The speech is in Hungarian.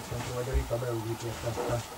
fizettem ki, vagy a Rita beugrik érte.